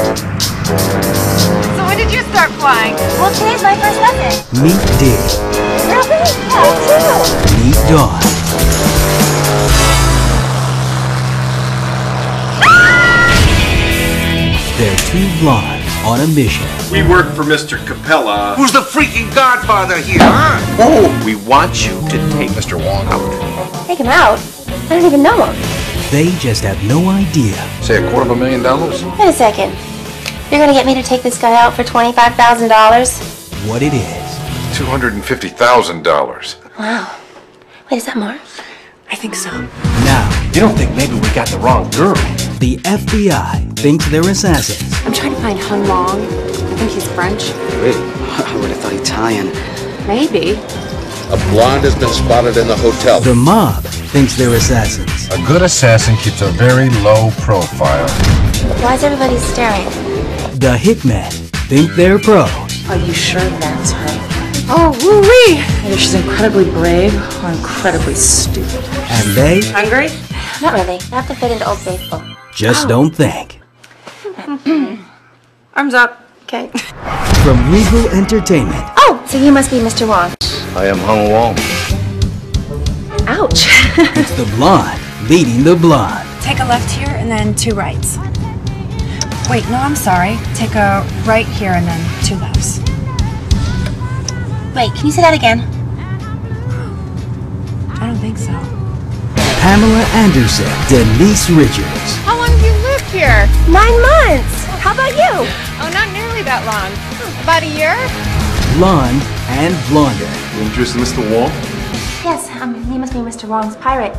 So when did you start flying? Well, today's my first lesson. Meet Dee. Really? Yeah, too. Meet Dawn. Ah! They're two blondes on a mission. We work for Mr. Capella. Who's the freaking godfather here, huh? Oh, we want you to take Mr. Wong out. Take him out. I don't even know him. They just have no idea Say a quarter of a million dollars? Wait a second. You're gonna get me to take this guy out for twenty-five thousand dollars? what it is. $250,000. Wow. Wait, is that more? I think so. Now, You don't think maybe we got the wrong girl? the FBI thinks they're assassins. I'm trying to find Hun Long. I think he's French. Really? I would have thought Italian. Maybe. A blonde has been spotted in the hotel. The mob thinks they're assassins. A good assassin keeps a very low profile. Why is everybody staring? The hitmen think they're pro. Are you sure that's her? Oh, woo-wee! Either she's incredibly brave or incredibly stupid. And they Hungry? Not really. I have to fit into Old Faithful. just don't think. Arms up. Okay. From Regal Entertainment, Oh, so you must be Mr. Wong. I am Hung Wong. Ouch. it's the blonde leading the blonde. Take a left here and then two rights. Wait, no, I'm sorry. Take a right here and then two lefts. Wait, can you say that again? I don't think so. Pamela Anderson, Denise Richards, How long have you lived here? Nine months. How about you? Oh, not nearly that long. About a year? blonde and blonder. You interested in Mr. Wong? Yes, um, he must be Mr. Wong's pirate.